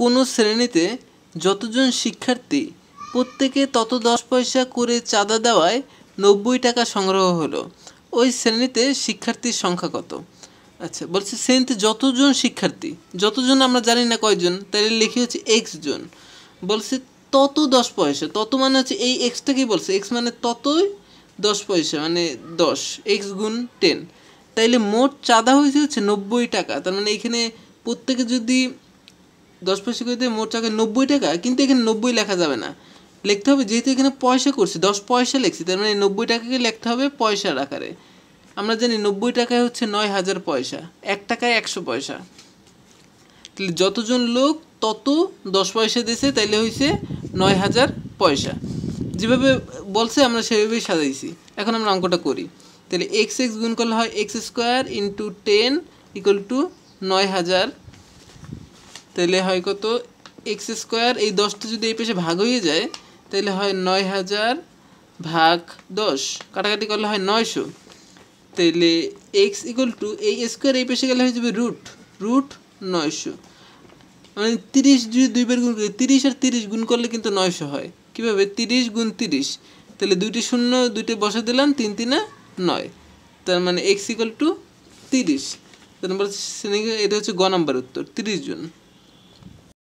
কোনো শ্রেণীতে যতজন শিক্ষার্থী, প্রত্যেকে তত দশ পয়সা করে চাঁদা দেওয়ায় নব্বই টাকা সংগ্রহ হলো। ওই শ্রেণীতে শিক্ষার্থীর সংখ্যা কত? আচ্ছা বলছে শ্রেণীতে যতজন শিক্ষার্থী, যতজন আমরা জানি না কয়জন, তাহলে লিখি হচ্ছে এক্স জন। বলছে তত দশ পয়সা, তত মানে হচ্ছে এই এক্সটাকেই বলছে? এক্স মানে ততই দশ পয়সা মানে দশ এক্স গুণ টেন তাইলে মোট চাঁদা হয়েছে হচ্ছে নব্বই টাকা, তার মানে এখানে প্রত্যেকে যদি দশ পয়সা করে মোট টাকা নব্বই টাকা, কিন্তু এখানে নব্বই লেখা যাবে না। লিখতে হবে যেহেতু এখানে পয়সা করছি, দশ পয়সা লিখছি, তার মানে নব্বই টাকাকে লিখতে হবে পয়সার আকারে। আমরা জানি নব্বই টাকায় হচ্ছে নয় হাজার পয়সা, এক টাকায় একশো পয়সা। তাহলে যতজন লোক তত দশ পয়সা দিয়েছে তাইলে হয়েছে নয় হাজার পয়সা। যেভাবে বলছে আমরা সেভাবেই সাজাইছি। এখন আমরা অঙ্কটা করি। তাহলে এক্স এক্স গুণ করলে হয় x square into ten equal to নয় হাজার তাহলে হয় কত? এক্স স্কোয়ার এই দশটা যদি এই পেশে ভাগ হয়ে যায় তাহলে হয় নয় হাজার ভাগ দশ। কাটাকাটি করলে হয় নয়শো। তাহলে এক্স ইকুয়াল টু এই স্কোয়ার এই পেশে গেলে হয়ে যাবে রুট রুট নয়শো। মানে তিরিশ যদি দুইবার গুণ করি, তিরিশ আর তিরিশ গুণ করলে কিন্তু নয়শো হয়। কীভাবে? তিরিশ গুণ তিরিশ। তাহলে দুইটি শূন্য, দুইটি বসে দিলাম, তিন তিনে নয়। তার মানে এক্স ইকুয়াল টু তিরিশ। তার নম্বর এটা হচ্ছে গ নাম্বার উত্তর, তিরিশ জন।